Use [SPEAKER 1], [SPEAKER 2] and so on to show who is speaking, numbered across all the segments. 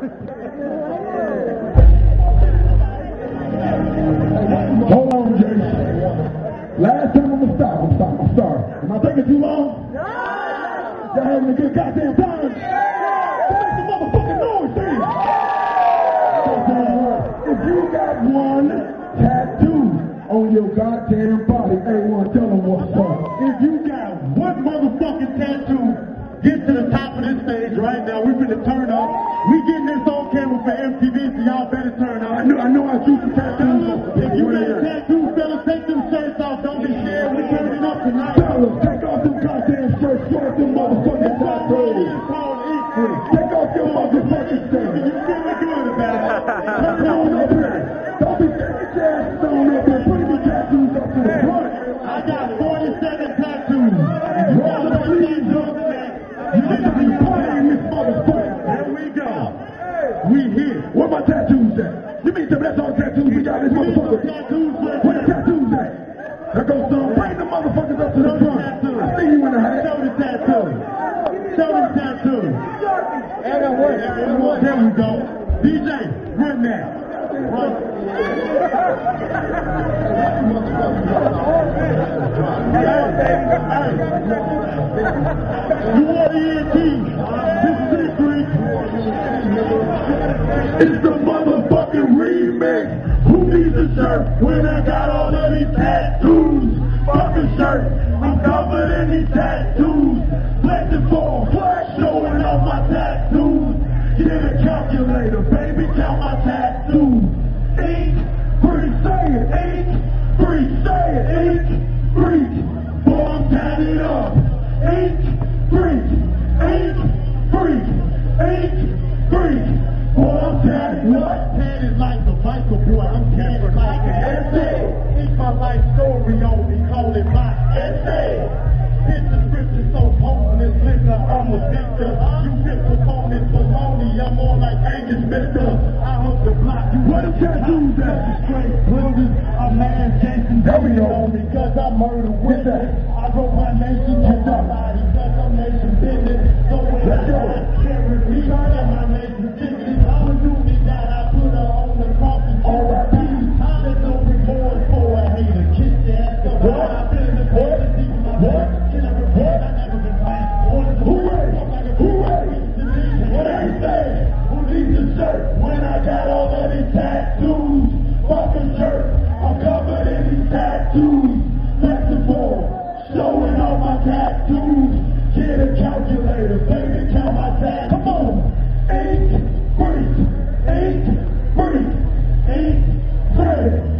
[SPEAKER 1] Hold on, Jay. Last time I'm gonna stop. I'm stop. I'm sorry. Am I taking too long? No. Y'all having a good goddamn time? Make some motherfucking noise, then. If you got one tattoo on your goddamn body, everyone tell them what's up.
[SPEAKER 2] If you got one motherfucking tattoo, get to the top of this stage right now. We finna turn up. We getting this on camera for MTV, so y'all better turn up.
[SPEAKER 1] I know, I know I drew some tattoos.
[SPEAKER 2] If you got a tattoo, fellas, take them shirts off. Don't be scared. We turning up tonight.
[SPEAKER 1] Fellas, take off them goddamn shirts, show us them motherfucking tattoos. Take off your motherfucking shirts.
[SPEAKER 2] You feeling good about it?
[SPEAKER 1] Come on up here. Don't be taking your asses on up here. Bring your tattoos up to the front.
[SPEAKER 2] I got 47 tattoos. You got to please up that. You
[SPEAKER 1] Look at you playing this motherfucker.
[SPEAKER 2] There we go. We here.
[SPEAKER 1] Where my tattoos at? You mean tell me that's all the tattoos we got in this motherfucker?
[SPEAKER 2] Tattoos for
[SPEAKER 1] Where the tattoos at? There goes some. Bring the motherfuckers up to the front. I see you in the hat.
[SPEAKER 2] Show the tattoo. Show the tattoo. There we go. DJ, run that. Run. You want the ENT? This is it, Greek.
[SPEAKER 1] It's the motherfucking remix. A shirt when I got all of these tattoos? Fuck a shirt. I'm covered in these tattoos. Flexing for showing off my tattoos. Get a calculator, baby, count my tattoos.
[SPEAKER 2] It's my life story on me. Call it my essay. Hit the scripture so potent, liquor. I'm a victor. You fit performance baloney. I'm more like Angus Mister. I hook the block. You
[SPEAKER 1] Where them tattoos at?
[SPEAKER 2] straight builders. A man Jason
[SPEAKER 1] go.
[SPEAKER 2] on me cause I murder with that. I wrote my nation to somebody cause I'm nation business. So when I carry
[SPEAKER 1] shirt when I got all of these tattoos? Fuck a shirt. I'm covered in these tattoos. Flexible. Showing all my tattoos. Get a calculator, baby, count my tattoos. Come on. Eight, freak. Eight, freak. Eight, freak.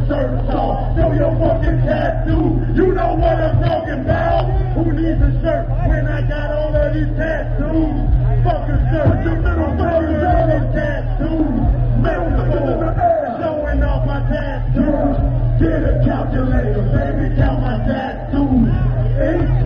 [SPEAKER 1] your off. Show your fucking tattoo. You know what I'm talking about. Who needs a shirt when I got all of these tattoos? Fucking shirt. Your middle fingers on these tattoos. Middle. Showing off my tattoos. Get a calculator, baby. Count my tattoos. Eight